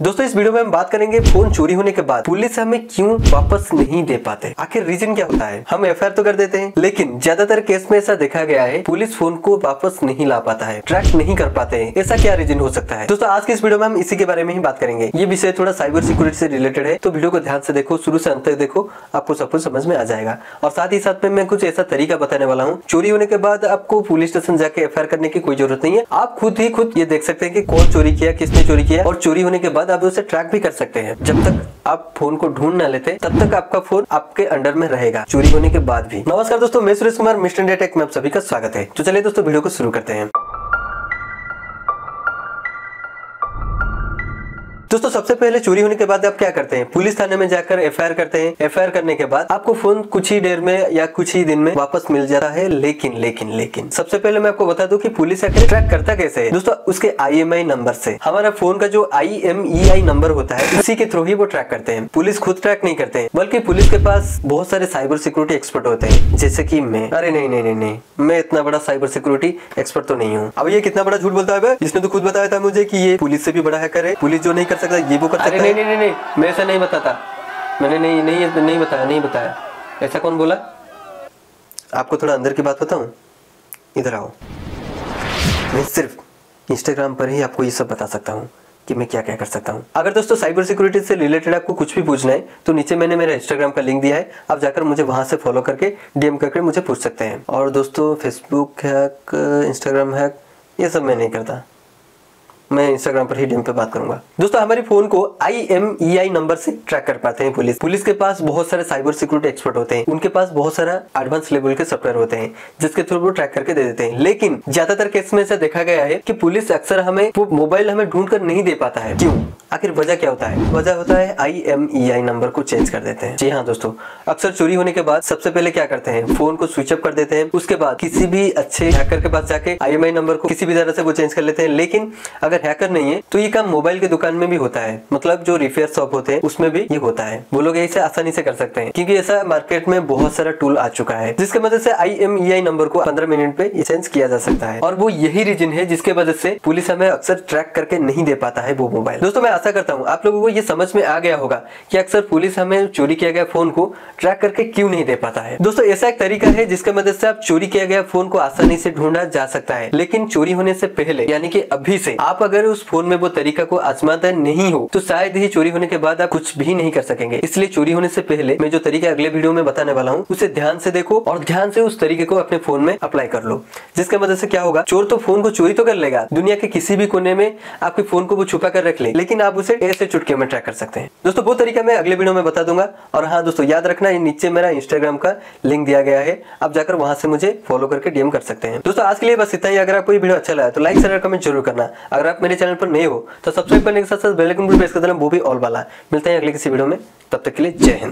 दोस्तों, इस वीडियो में हम बात करेंगे फ़ोन चोरी होने के बाद। पुलिस हमें क्यों वापस नहीं दे पाते? आखिर रीजन क्या होता है? हम एफ़ तो कर देते हैं, लेकिन ज़्यादातर केस में ऐसा देखा गया है, पुलिस फ़ोन को वापस नहीं ला पाता है, ट्रैक नहीं कर पाते हैं। ऐसा क्या रीजन हो सकता है? दोस्तों, आज के इस वीडियो में हम इसी के बारे में ही बात करेंगे। ये विषय थोड़ा साइबर सिक्योरिटी से रिलेटेड है तो वीडियो को ध्यान से देखो, शुरू से अंत तक देखो, आपको सब कुछ समझ में आ जाएगा। और साथ ही साथ में मैं कुछ ऐसा तरीका बताने वाला हूँ। चोरी होने के बाद आपको पुलिस स्टेशन जाके एफ़ करने की कोई ज़रूरत नहीं है। आप खुद ही खुद ये देख सकते हैं कि कौन चोरी किया, किसने चोरी किया, और चोरी होने के बाद आप उसे ट्रैक भी कर सकते हैं। जब तक आप फ़ोन को ढूंढ ना लेते, तब तक आपका फ़ोन आपके अंडर में रहेगा। चोरी होने के बाद भी। नमस्कार दोस्तों, मैं Suresh Kumar, mister India tech में आप सभी का स्वागत है। तो चलिए दोस्तों, वीडियो को शुरू करते हैं। दोस्तों, सबसे पहले चोरी होने के बाद आप क्या करते हैं? पुलिस थाने में जाकर एफ़ करते हैं। एफ़ करने के बाद आपको फ़ोन कुछ ही देर में या कुछ ही दिन में वापस मिल जाता है। लेकिन लेकिन लेकिन, सबसे पहले मैं आपको बता दूँ कि पुलिस ट्रैक करता कैसे है। दोस्तों, उसके आई नंबर से। हमारा फ़ोन का जो आईएमईआई नंबर होता है, उसी के थ्रू ही वो ट्रैक करते हैं। पुलिस खुद ट्रैक नहीं करते हैं, बल्कि पुलिस के पास बहुत सारे साइबर सिक्योरिटी एक्सपर्ट होते हैं। जैसे की मैं। अरे नहीं नहीं नहीं नहीं। मैं इतना बड़ा साइबर सिक्योरिटी एक्सपर्ट तो नहीं हूँ। अब ये कितना बड़ा झूठ बोलता है इसने तो खुद बताया था मुझे की ये पुलिस से भी बड़ा हैकर है। पुलिस जो नहीं कर सकता ये वो कर सकता नहीं नहीं नहीं नहीं मैं ऐसा नहीं बताता। मैंने नहीं नहीं नहीं बताया नहीं बताया। ऐसा कौन बोला? आपको थोड़ा अंदर की बात बताऊँ? इधर आओ। मैं सिर्फ़ इंस्टाग्राम पर ही आपको ये सब बता सकता हूँ कि मैं क्या क्या कर सकता हूँ। अगर दोस्तों साइबर सिक्योरिटी से रिलेटेड आपको कुछ भी पूछना है तो नीचे मैंने मेरा इंस्टाग्राम का लिंक दिया है। आप जाकर मुझे वहाँ से फॉलो करके डीएम करके मुझे पूछ सकते हैं। और दोस्तों फेसबुक हैक इंस्टाग्राम हैक ये सब मैं नहीं करता। मैं इंस्टाग्राम पर ही डीएम पे बात करूँगा। दोस्तों, हमारे फ़ोन को I M E I number से ट्रैक कर पाते हैं पुलिस। पुलिस के पास बहुत सारे साइबर सिक्योरिटी एक्सपर्ट होते हैं। उनके पास बहुत सारा एडवांस लेवल के सॉफ्टवेयर होते हैं, जिसके थ्रू वो ट्रैक करके दे देते हैं। लेकिन, ज़्यादातर केस में ऐसा देखा गया है कि पुलिस अक्सर हमें वो मोबाइल हमें ढूंढ नहीं दे पाता है। क्यों? आखिर वजह क्या होता है? वजह होता है I M E I number को चेंज कर देते हैं। जी हाँ दोस्तों। अक्सर चोरी होने के बाद सबसे पहले क्या करते हैं? फ़ोन को स्विच अप कर देते हैं। उसके बाद किसी भी अच्छे हैकर के पास जाके आई एम आई नंबर को किसी भी तरह से वो चेंज कर लेते हैं। लेकिन, अगर हैकर नहीं है तो ये काम मोबाइल की दुकान में भी होता है। मतलब जो रिपेयर शॉप होते हैं, उसमें भी ये होता है। वो लोग इसे आसानी से कर सकते हैं, क्योंकि ऐसा मार्केट में बहुत सारा टूल आ चुका है, जिसके मदद से आई एम ई आई नंबर को पंद्रह मिनट पे चेंज किया जा सकता है। और वो यही रीजन है, जिसके वजह से पुलिस हमें अक्सर ट्रैक करके नहीं दे पाता है वो मोबाइल दोस्तों, मैं आशा करता हूँ, आप लोगों को ये समझ में आ गया होगा कि अक्सर पुलिस हमें चोरी किया गया फ़ोन को ट्रैक करके क्यों नहीं दे पाता है। दोस्तों, ऐसा एक तरीका है, जिसके मदद से आप चोरी किया गया फ़ोन को आसानी से ढूंढा जा सकता है। लेकिन चोरी होने से पहले, यानी कि अभी से, आप अगर उस फ़ोन में वो तरीका को आजमा क्षमता नहीं हो तो शायद ही चोरी होने के बाद आप कुछ भी नहीं कर सकेंगे। इसलिए चोरी होने से पहले मैं जो तरीके अगले वीडियो में बताने वाला हूँ, उसे ध्यान से देखो और ध्यान से उस तरीके को अपने फ़ोन में अप्लाई कर लो, जिसके मदद से क्या होगा, चोर तो फ़ोन को चोरी तो कर लेगा, दुनिया के किसी भी कोने में आपके फ़ोन को वो छुपा कर रख ले, लेकिन आप उसे ऐसे चुटके में ट्रैक कर सकते हैं। दोस्तों, वो तरीका मैं अगले वीडियो में बता दूँगा, और हाँ दोस्तों, याद रखना, ये नीचे मेरा इंस्टाग्राम का लिंक दिया गया है, आप जाकर वहाँ से मुझे फॉलो करके डीएम कर सकते हैं। दोस्तों, आज के लिए बस इतना ही। अगर आपको ये वीडियो अच्छा लगा तो लाइक शेयर कमेंट ज़रूर करना। अगर आप मेरे चैनल पर नए हो तो सब्सक्राइब करने के साथ साथ बेल आइकन प्रेस कर देना, वो भी ऑल वाला है। मिलते हैं अगले किसी वीडियो में, तब तक के लिए जय हिंद।